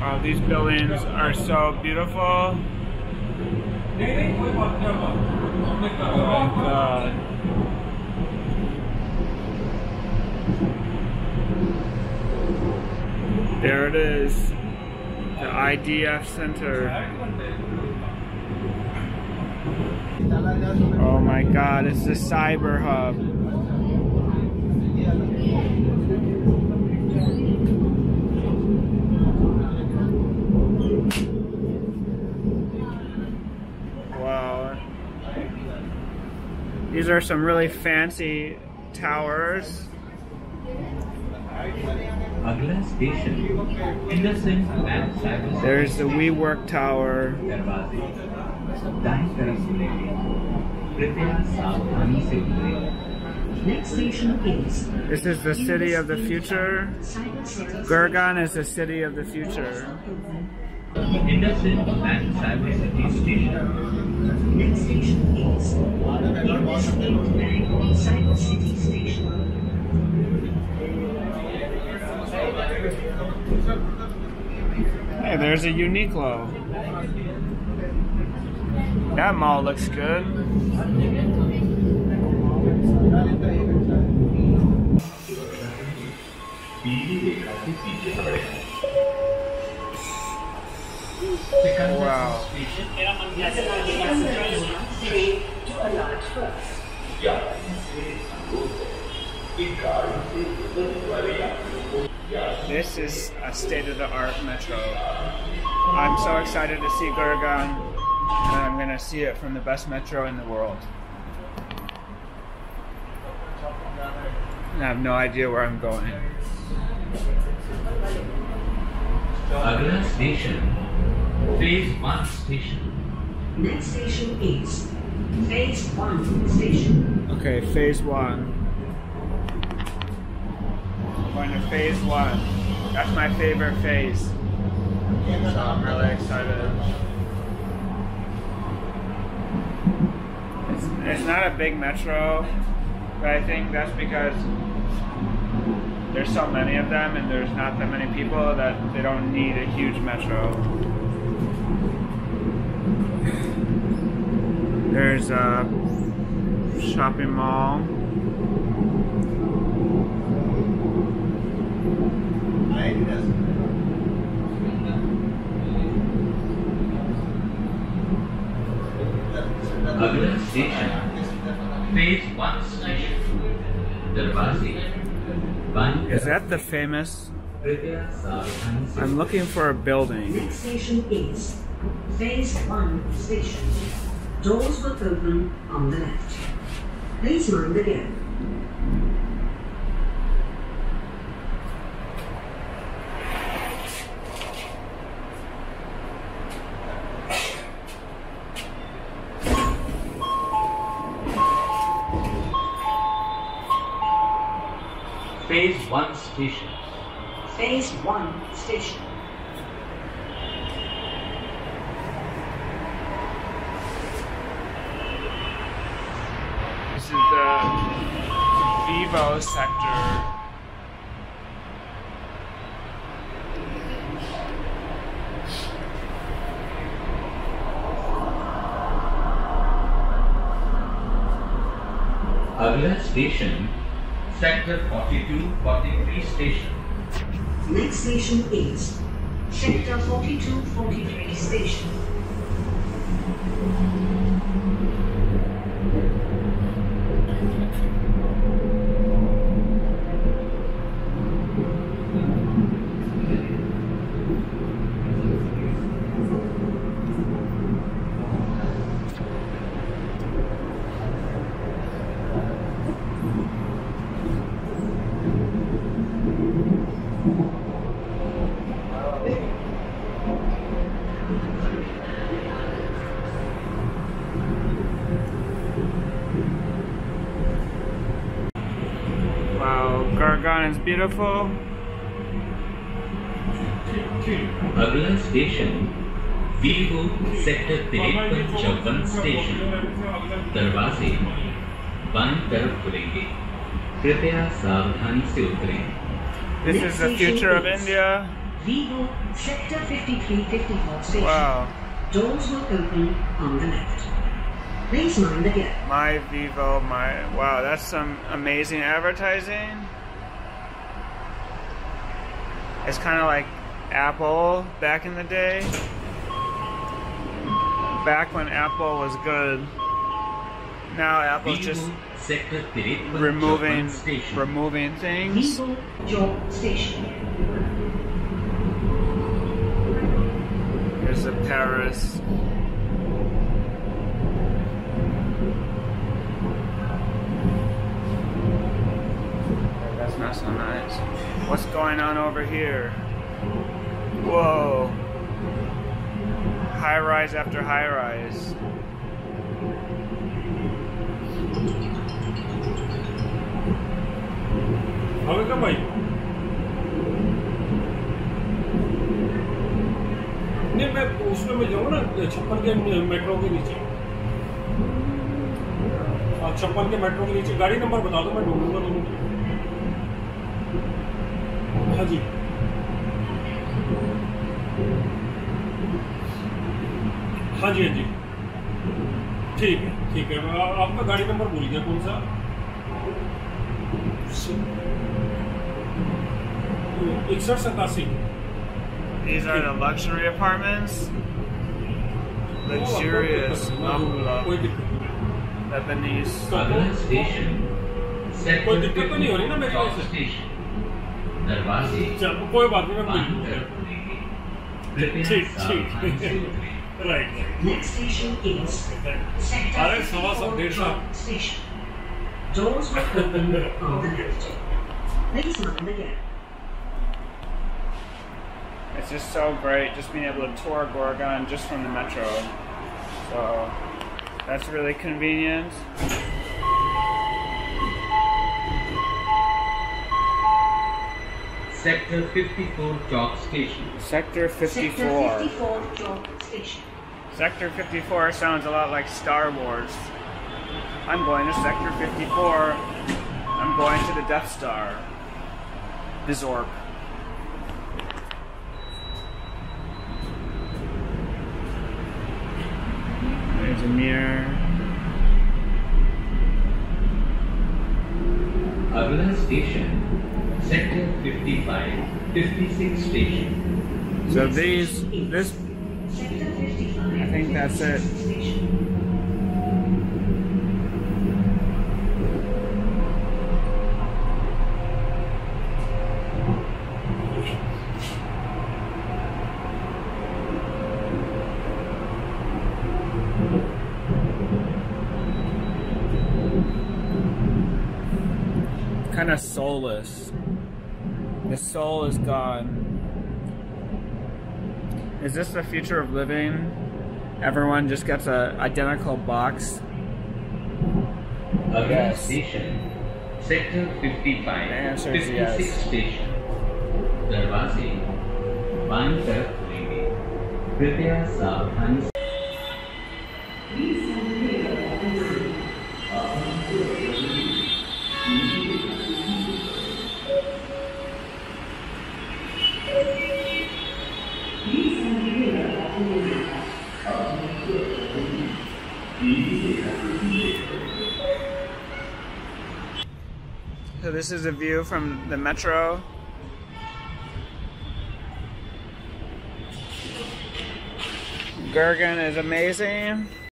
Wow, these buildings are so beautiful. Oh. There it is. The IDF Center. Oh my god, it's the Cyber Hub. Wow. These are some really fancy towers. There's the WeWork tower. Next station is. This is the city of the future. Gurgaon is the city of the future. And Cyber City Station. Next station Hey, there's a Uniqlo. That mall looks good. Wow. Three to alert first. This is a state-of-the-art metro. I'm so excited to see Gurgaon, and I'm gonna see it from the best metro in the world. And I have no idea where I'm going. Agra Station, Phase 1 Station. Next station is Phase 1 Station. Okay, Phase 1. Going to Phase 1. That's my favorite phase. So I'm really excited. It's, it's not a big metro, but I think that's because there's so many of them and there's not that many people that they don't need a huge metro. There's a shopping mall. Station. Phase 1 station. Darbasi. Is that the famous? I'm looking for a building. Next station is Phase 1 station. Doors will open on the left. Please mind the gap. Phase one station Phase 1 Station. This is the Vivo sector. अगला station Sector 42, 43 station. Next station is Sector 42, 43 station. town is beautiful. अगला Station, This is the future of India. Vivo, Sector 5350 Station. Wow. Doors will open on the left. Please mind the gap. My Vivo, my wow, that's some amazing advertising. It's kind of like Apple back in the day. Back when Apple was good. Now Apple's just Vivo Sector 53 removing removing things. Here's the Paris. That's not so nice. What's going on over here? Whoa. High rise after high rise. आगे कब भाई नहीं मैं उसमें मैं जाऊँगा ना छप्पन के मेट्रो के नीचे हाँ छप्पन के मेट्रो के नीचे गाड़ी नंबर बता दो मैं ढूंढूंगा दोनों हाँ जी हाँ जी हाँ जी ठीक है ठीक है मैं आ- आपका गाड़ी नंबर भूल गया कौन सा इकसठ सतासी These are the luxury apartments. Luxurious, कोई Nambla, दिक्कत नहीं Lebanese. अगला स्टेशन कोई सेक्टर दिक्कत तो नहीं हो रही ना मेरी वजह से? दरवाजे कोई बात नहीं ठीक ठीक राइट अरे सवा सौ डेढ़ सौ It's just so great just being able to tour Gurgaon just from the metro. So that's really convenient. Sector 54 Chowk Station. Sector 54. Sector 54 Chowk Station. Sector 54 sounds a lot like Star Wars. I'm going to Sector 54. I'm going to the Death Star. Bizorp. There's a mirror. Aruna Station, Sector 55, 56 Station. So these, this, I think that's it. kind of soulless. The soul is gone. Is this the future of living? Everyone just gets a identical box. अगला Yes. Station sector 55 The answer is 56 yes. Station दरवाजे बाईं तरफ खुलेंगे कृपया सावधानी So this is a view from the metro. Gurgaon is amazing.